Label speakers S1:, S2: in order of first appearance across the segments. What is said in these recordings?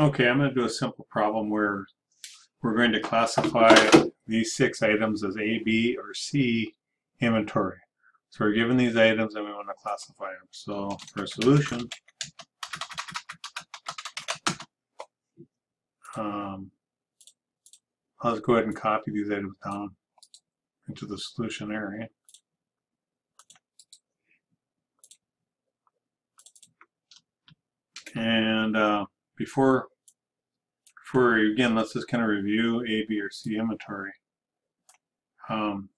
S1: Okay, I'm going to do a simple problem where we're going to classify these six items as A, B, or C inventory. So we're given these items and we want to classify them. So for a solution, um, just go ahead and copy these items down into the solution area. And uh, before, before again, let's just kind of review A, B, or C inventory. Um,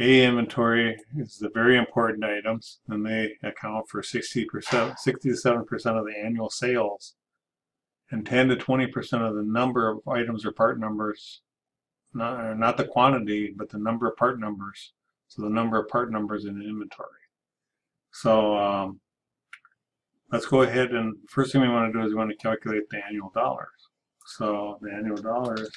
S1: A inventory is the very important items, and they account for 60%, 67% of the annual sales, and 10 to 20% of the number of items or part numbers, not, not the quantity, but the number of part numbers. So the number of part numbers in an inventory. So um, let's go ahead and first thing we want to do is we want to calculate the annual dollars. So the annual dollars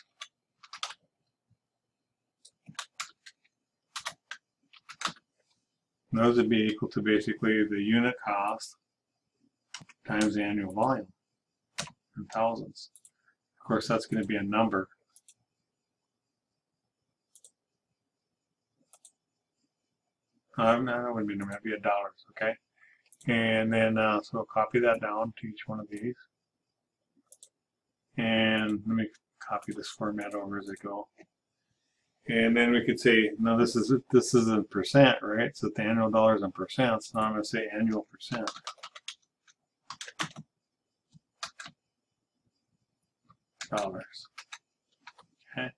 S1: those would be equal to basically the unit cost times the annual volume in thousands. Of course, that's going to be a number. Um, no, that wouldn't be a number, that'd be a dollars, okay? And then, uh, so copy that down to each one of these. And let me copy this format over as I go. And then we could say, no, this is this is in percent, right? So the annual dollars in percent. So now I'm going to say annual percent. Dollars. Okay.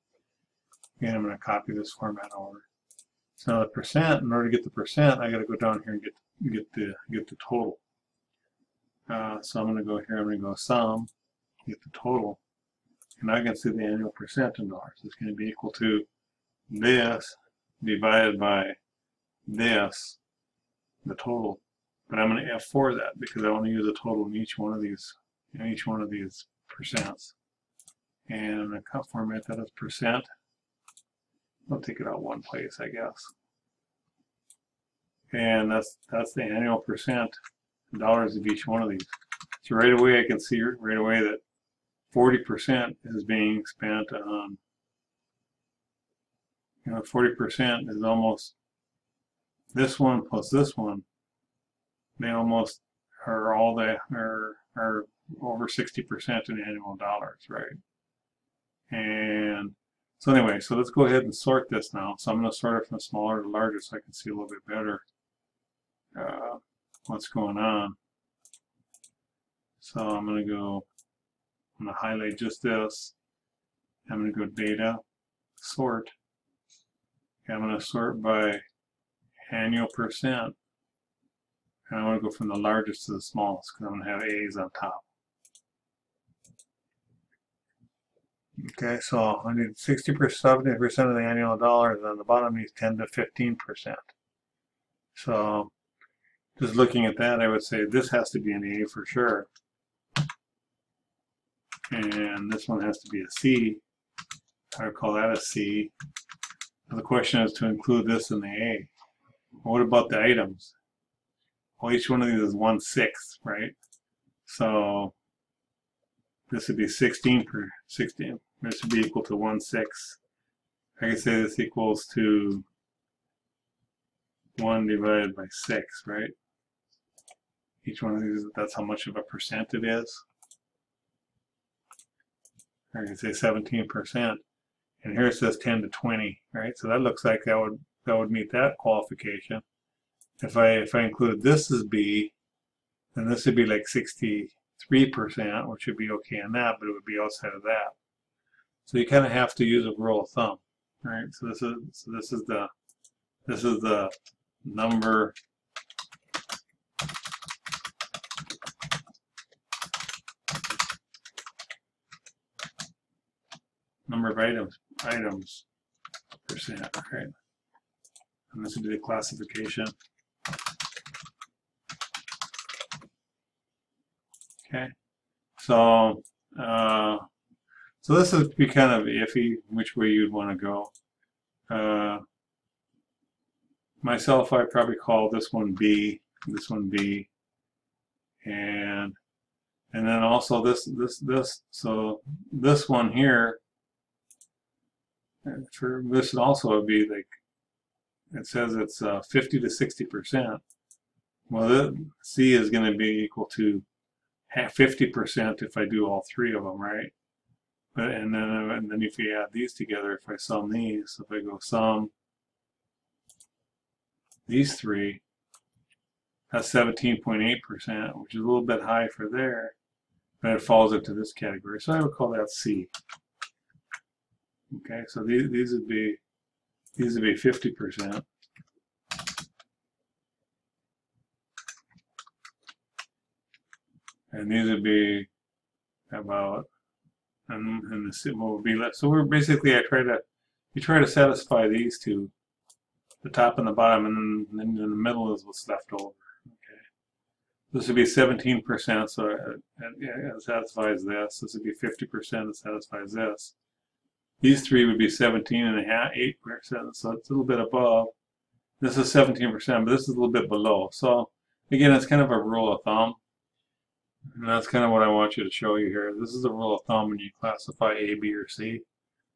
S1: And I'm going to copy this format over. So the percent, in order to get the percent, I got to go down here and get get the get the total. Uh, so I'm going to go here. I'm going to go sum, get the total, and I can see the annual percent in dollars. It's going to be equal to this divided by this, the total. But I'm going to F4 that because I want to use a total in each one of these, in each one of these percents. And I'm going to format that as percent. I'll take it out one place, I guess and that's that's the annual percent dollars of each one of these. So right away I can see right away that 40% is being spent on, you know, 40% is almost this one plus this one. They almost are all the are are over 60% in annual dollars, right? And so anyway, so let's go ahead and sort this now. So I'm going to sort it from smaller to larger so I can see a little bit better uh, what's going on. So I'm going to go, I'm going to highlight just this. I'm going to go data, sort. Okay, I'm going to sort by annual percent. And I want to go from the largest to the smallest because I'm going to have A's on top. Okay, so I need 60 percent, 70% of the annual dollars, and on the bottom needs 10 to 15%. So just looking at that, I would say this has to be an A for sure. And this one has to be a C. I would call that a C. the question is to include this in the A. What about the items? Well, each one of these is one sixth, right? So this would be 16 per 16. This would be equal to 1 6. I can say this equals to 1 divided by 6, right? each one of these, that's how much of a percent it is. I can say 17%. And here it says 10 to 20, right? So that looks like that would that would meet that qualification. If I if I include this as B, then this would be like 63%, which would be okay on that, but it would be outside of that. So you kind of have to use a rule of thumb, right? So this is so this is the this is the number number of items, items percent, right? And this would be the classification. Okay, so uh, so this would be kind of iffy which way you'd want to go. Uh, myself, I probably call this one B, this one B, and And then also this, this, this, so this one here, uh, for this would also be like, it says it's uh, 50 to 60 percent. Well, the C is going to be equal to 50 percent if I do all three of them, right? But and then uh, and then if you add these together, if I sum these, if I go sum these three, that's 17.8 percent, which is a little bit high for there, but it falls into this category. So I would call that C. Okay, so these these would be these would be 50 percent. And these would be about and, and the sigma will be left. So we're basically I try to you try to satisfy these two, the top and the bottom, and then, in the middle is what's left over. Okay, this would be 17%, so uh, uh, it, it, it satisfies this. This would be 50%, it satisfies this. These three would be 17 and a half, 8%, so it's a little bit above. This is 17%, but this is a little bit below. So again, it's kind of a rule of thumb. And that's kind of what I want you to show you here. This is a rule of thumb when you classify A, B, or C.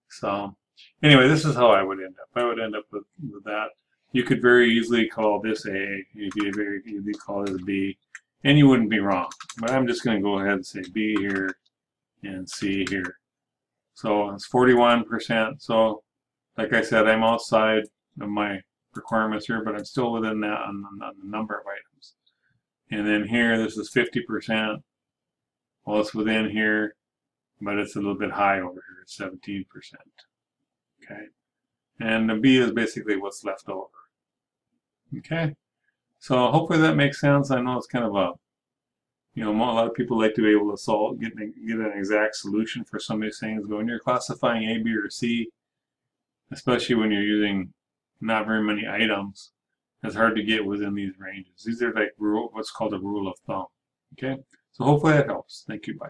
S1: So anyway, this is how I would end up. I would end up with, with that. You could very easily call this A. You could very easily call this B. And you wouldn't be wrong. But I'm just going to go ahead and say B here and C here. So it's 41%. So like I said, I'm outside of my requirements here, but I'm still within that on, on the number of items. And then here, this is 50%. Well, it's within here, but it's a little bit high over here. It's 17%. Okay. And the B is basically what's left over. Okay. So hopefully that makes sense. I know it's kind of a, you know, a lot of people like to be able to solve, get, get an exact solution for some of these things. But when you're classifying A, B, or C, especially when you're using not very many items, it's hard to get within these ranges. These are like rule, what's called a rule of thumb. Okay, so hopefully that helps. Thank you. Bye.